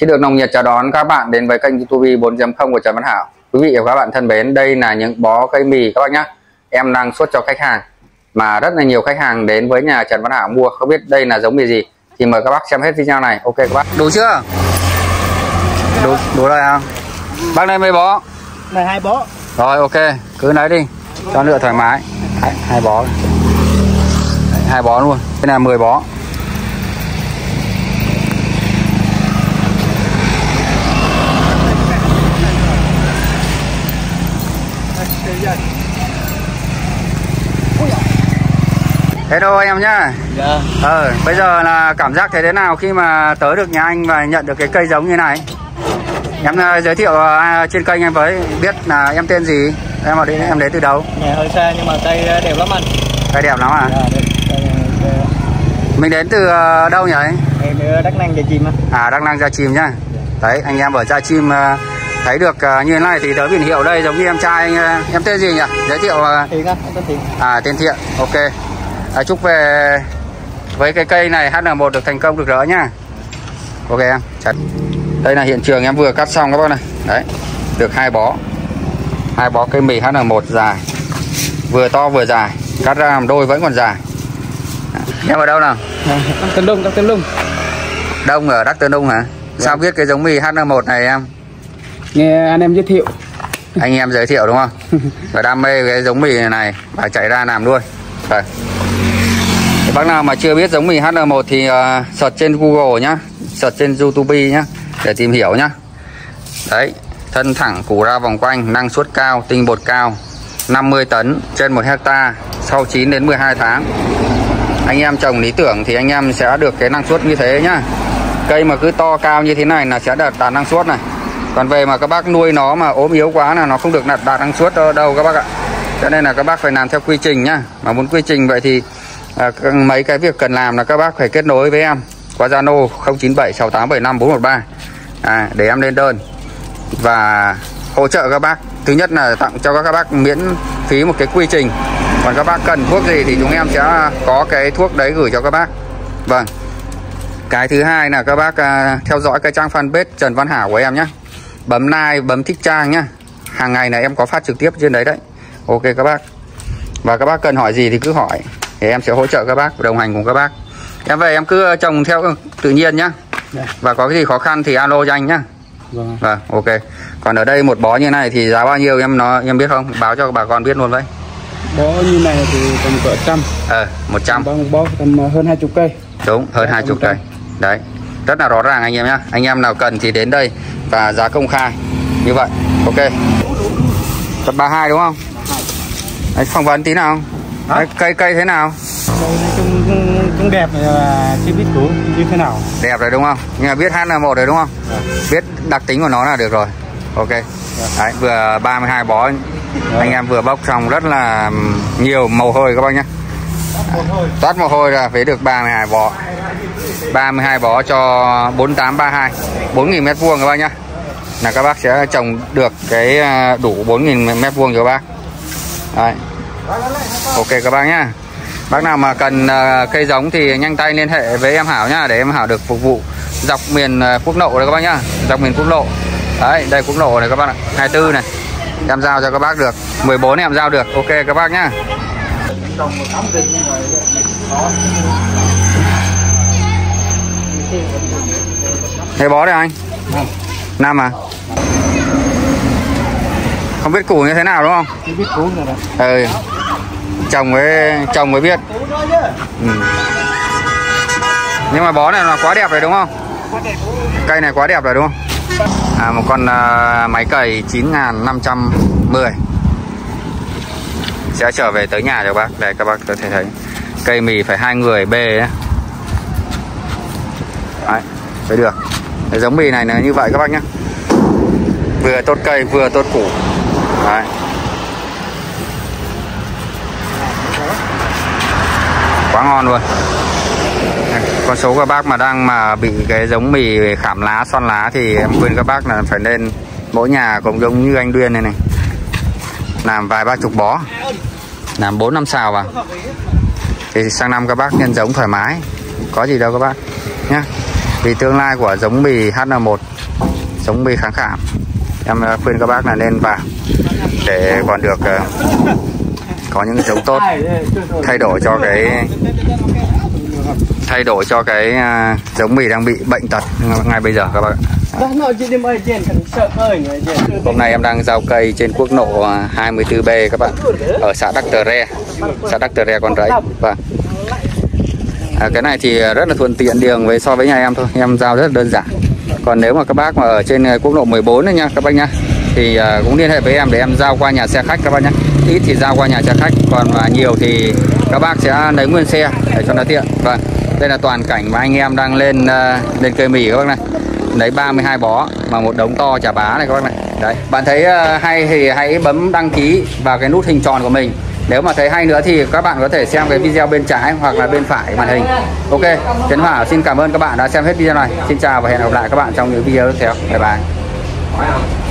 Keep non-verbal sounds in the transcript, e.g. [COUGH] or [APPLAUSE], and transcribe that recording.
Xin được nồng nhiệt chào đón các bạn đến với kênh YouTube 4.0 của Trần Văn Hảo. Quý vị và các bạn thân mến, đây là những bó cây mì các bác nhé. Em đang xuất cho khách hàng mà rất là nhiều khách hàng đến với nhà Trần Văn Hảo mua không biết đây là giống mì gì thì mời các bác xem hết video này. Ok các bác. Đủ chưa? Đủ đủ rồi không? Bác đây mấy bó? Này hai bó. Rồi ok, cứ lấy đi. Cho lựa thoải mái. Hai, hai bó. Hai bó luôn. Đây là 10 bó. Thế thôi em nhá. Dạ. Ờ, bây giờ là cảm giác thế thế nào khi mà tới được nhà anh và nhận được cái cây giống như này? Em uh, giới thiệu uh, trên kênh em với biết là em tên gì? Em ở đây em đến từ đâu? Nhà hơi xa nhưng mà cây đẹp lắm anh. Cây đẹp lắm à? Dạ, Mình đến từ đâu nhỉ? em ở Đắk Năng Gia Chim á. À Đắk Năng Gia Chim nhá. Đấy, anh em ở Gia Chim thấy được uh, như thế này thì tớ biển hiệu đây giống như em trai anh uh, em tên gì nhỉ? Giới thiệu Thiện á, anh tên Thiện. à tên Thiện. Ok. À, chúc về với cái cây này HN1 được thành công được rỡ nhá. Ok em. Chặt. Đây là hiện trường em vừa cắt xong các bác này. Đấy. Được hai bó. Hai bó cây mì HN1 dài. Vừa to vừa dài. Cắt ra làm đôi vẫn còn dài. Em ở đâu nào? Các tên Lung, các tên Lung. Đông ở Đắk Tân Đông hả? Sao biết cái giống mì HN1 này em? Nghe anh em giới thiệu. Anh em giới thiệu đúng không? [LAUGHS] Và đam mê cái giống mì này, này và chạy ra làm luôn. Thì bác nào mà chưa biết giống mì HN1 thì uh, search trên Google nhá, search trên YouTube nhá để tìm hiểu nhá. Đấy, thân thẳng củ ra vòng quanh, năng suất cao, tinh bột cao, 50 tấn trên 1 hecta sau 9 đến 12 tháng. Anh em trồng lý tưởng thì anh em sẽ được cái năng suất như thế nhá. Cây mà cứ to cao như thế này là sẽ đạt, đạt năng suất này. Còn về mà các bác nuôi nó mà ốm yếu quá là nó không được đạt, đạt năng suất đâu các bác ạ. Cho nên là các bác phải làm theo quy trình nhá. Mà muốn quy trình vậy thì à, mấy cái việc cần làm là các bác phải kết nối với em qua Zalo 0976875413 à, để em lên đơn và hỗ trợ các bác. Thứ nhất là tặng cho các bác miễn phí một cái quy trình. Còn các bác cần thuốc gì thì chúng em sẽ có cái thuốc đấy gửi cho các bác. Vâng. Cái thứ hai là các bác à, theo dõi cái trang fanpage Trần Văn Hảo của em nhé. Bấm like, bấm thích trang nhá. Hàng ngày là em có phát trực tiếp trên đấy đấy. Ok các bác. Và các bác cần hỏi gì thì cứ hỏi thì em sẽ hỗ trợ các bác đồng hành cùng các bác. Em về em cứ trồng theo tự nhiên nhá. Dạ. Và có cái gì khó khăn thì alo cho anh nhá. Vâng. Vâng, ok. Còn ở đây một bó như này thì giá bao nhiêu em nó em biết không? Báo cho bà con biết luôn với. Bó như này thì tầm cỡ trăm. Ờ, 100. Bó một bó tầm hơn 20 cây. Đúng, hơn Dạ, 20 100. cây. Đấy. Rất là rõ ràng anh em nhá. Anh em nào cần thì đến đây và giá công khai. Như vậy. Ok. Tật 32 đúng không? Đấy, phỏng vấn tí nào. Đấy, cây cây thế nào? Cũng, cũng đẹp là chưa biết cũ như thế nào. Đẹp rồi đúng không? Nhưng mà biết HN1 rồi đúng không? Dạ. Biết đặc tính của nó là được rồi. Ok. Đấy, vừa 32 bó anh em vừa bóc xong rất là nhiều mồ hôi các bác nhé toát mồ hôi là phải được 32 bó. 32 bó cho 4832 4.000 mét vuông các bác nhá. Là các bác sẽ trồng được cái à, đủ 4.000 mét vuông cho các bác. Đấy. ok các bác nhá. Bác nào mà cần à, cây giống thì nhanh tay liên hệ với em Hảo nhá, để em Hảo được phục vụ dọc miền à, quốc lộ đấy các bác nhá. Dọc miền quốc lộ. Đấy, đây quốc lộ này các bác ạ. 24 này. Em giao cho các bác được. 14 em giao được. Ok các bác nhá. Thế bó đây anh? Năm à? Không biết củ như thế nào đúng không? Chưa biết rồi đó. Ừ. Chồng mới chồng mới biết. Ừ. Nhưng mà bó này là quá đẹp rồi đúng không? Cây này quá đẹp rồi đúng không? À, Một con à, máy cày 9510 sẽ trở về tới nhà cho bác. Đây các bác có thể thấy. Cây mì phải hai người bê. Đấy, được. Cái giống mì này là như vậy các bác nhé Vừa tốt cây vừa tốt củ. Đấy. Quá ngon luôn. Con số các bác mà đang mà bị cái giống mì khảm lá, son lá Thì em khuyên các bác là phải nên Mỗi nhà cũng giống như anh Đuyên này này. Làm vài ba chục bó. Làm bốn năm xào vào. Thì sang năm các bác nhân giống thoải mái. Có gì đâu các bác Nhá. Vì tương lai của giống mì HN1 giống mì kháng khảm. Em à, khuyên các bác là nên vào để còn được ờ, có những giống tốt. Thay đổi cho cái, thay đổi cho cái à, giống mì đang bị bệnh tật ngay bây giờ các bạn ạ. Hôm nay em đang giao cây trên quốc lộ à, 24B các bạn. Ở xã Đắc Tờ Re, xã Đắc Tờ Re con rẫy. Vâng. À, cái này thì rất là thuận tiện đường với so với nhà em thôi, em giao rất là đơn giản. Còn nếu mà các bác mà ở trên à, quốc lộ 14 này nha các bác nhá thì à, cũng liên hệ với em để em giao qua nhà xe khách các bác nhé ít thì giao qua nhà xe khách còn mà nhiều thì các bác sẽ lấy nguyên xe để cho nó tiện. Vâng. Đây là toàn cảnh mà anh em đang lên lên cây mì các bác này đấy 32 bó mà một đống to chả bá này các bác này. Đấy, bạn thấy ờ, hay thì hãy bấm đăng ký vào cái nút hình tròn của mình. Nếu mà thấy hay nữa thì các bạn có thể xem cái video bên trái hoặc là bên phải màn hình. Ok, Trấn Hỏa, xin cảm ơn các bạn đã xem hết video này. Xin chào và hẹn gặp lại các bạn trong những video tiếp theo. Bye bye.